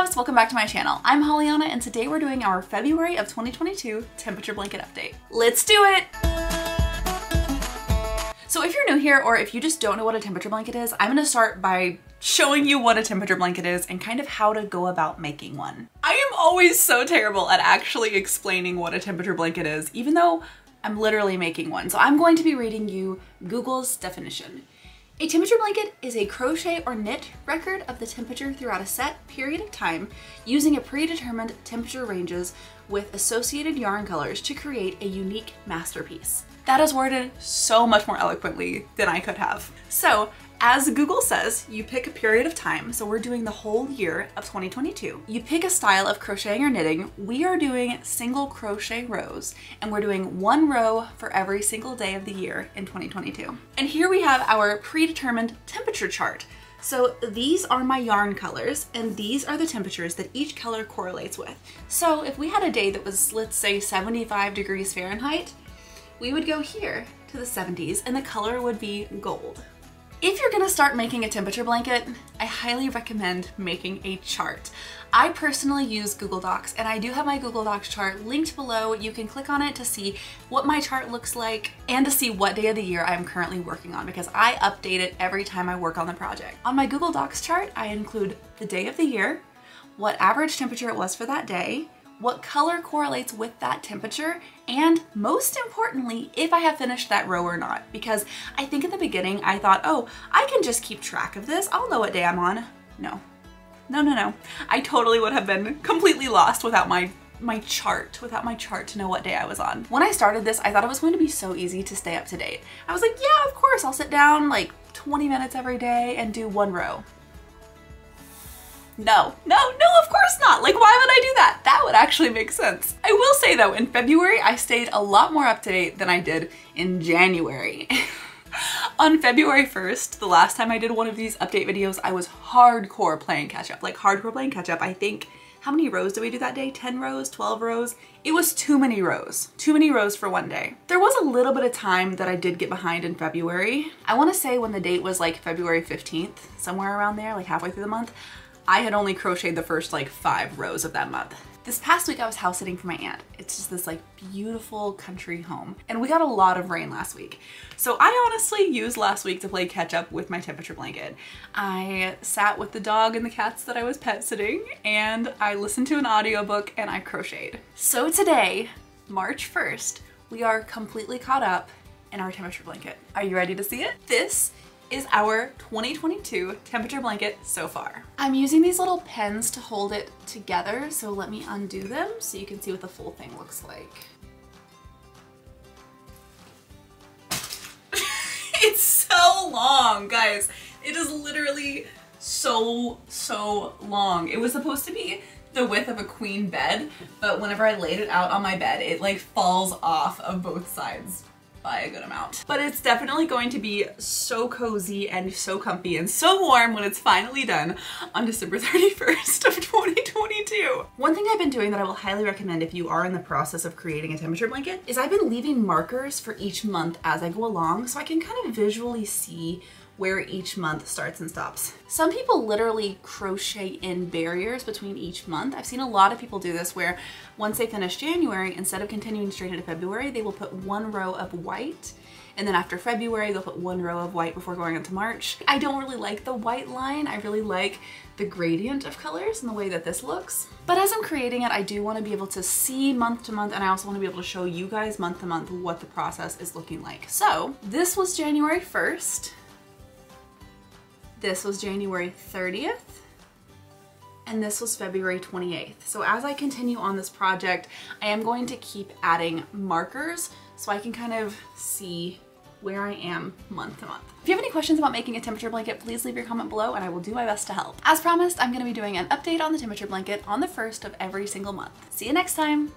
loves, welcome back to my channel. I'm Holly Auna and today we're doing our February of 2022 temperature blanket update. Let's do it! So if you're new here or if you just don't know what a temperature blanket is, I'm gonna start by showing you what a temperature blanket is and kind of how to go about making one. I am always so terrible at actually explaining what a temperature blanket is, even though I'm literally making one. So I'm going to be reading you Google's definition. A temperature blanket is a crochet or knit record of the temperature throughout a set period of time using a predetermined temperature ranges with associated yarn colors to create a unique masterpiece. That is worded so much more eloquently than I could have. So as Google says, you pick a period of time. So we're doing the whole year of 2022. You pick a style of crocheting or knitting. We are doing single crochet rows and we're doing one row for every single day of the year in 2022. And here we have our predetermined temperature chart. So these are my yarn colors and these are the temperatures that each color correlates with. So if we had a day that was, let's say 75 degrees Fahrenheit, we would go here to the 70s and the color would be gold. If you're gonna start making a temperature blanket, I highly recommend making a chart. I personally use Google Docs and I do have my Google Docs chart linked below. You can click on it to see what my chart looks like and to see what day of the year I'm currently working on because I update it every time I work on the project. On my Google Docs chart, I include the day of the year, what average temperature it was for that day, what color correlates with that temperature, and most importantly, if I have finished that row or not. Because I think in the beginning I thought, oh, I can just keep track of this. I'll know what day I'm on. No, no, no, no. I totally would have been completely lost without my my chart, without my chart to know what day I was on. When I started this, I thought it was going to be so easy to stay up to date. I was like, yeah, of course, I'll sit down like 20 minutes every day and do one row. No, no, no, of course not. Like, why would I do that? That would actually make sense. I will say though, in February, I stayed a lot more up to date than I did in January. On February 1st, the last time I did one of these update videos, I was hardcore playing catch up. Like hardcore playing catch up. I think, how many rows did we do that day? 10 rows, 12 rows? It was too many rows. Too many rows for one day. There was a little bit of time that I did get behind in February. I wanna say when the date was like February 15th, somewhere around there, like halfway through the month, I had only crocheted the first like five rows of that month. This past week I was house sitting for my aunt. It's just this like beautiful country home. And we got a lot of rain last week. So I honestly used last week to play catch up with my temperature blanket. I sat with the dog and the cats that I was pet sitting and I listened to an audiobook and I crocheted. So today, March 1st, we are completely caught up in our temperature blanket. Are you ready to see it? This is our 2022 temperature blanket so far. I'm using these little pens to hold it together, so let me undo them so you can see what the full thing looks like. it's so long, guys. It is literally so, so long. It was supposed to be the width of a queen bed, but whenever I laid it out on my bed, it like falls off of both sides by a good amount. But it's definitely going to be so cozy and so comfy and so warm when it's finally done on December 31st of 2022. One thing I've been doing that I will highly recommend if you are in the process of creating a temperature blanket is I've been leaving markers for each month as I go along so I can kind of visually see where each month starts and stops. Some people literally crochet in barriers between each month. I've seen a lot of people do this where once they finish January, instead of continuing straight into February, they will put one row of white and then after February, they'll put one row of white before going into March. I don't really like the white line. I really like the gradient of colors and the way that this looks. But as I'm creating it, I do want to be able to see month to month and I also want to be able to show you guys month to month what the process is looking like. So this was January 1st. This was January 30th and this was February 28th. So as I continue on this project, I am going to keep adding markers so I can kind of see where I am month to month. If you have any questions about making a temperature blanket, please leave your comment below and I will do my best to help. As promised, I'm gonna be doing an update on the temperature blanket on the first of every single month. See you next time.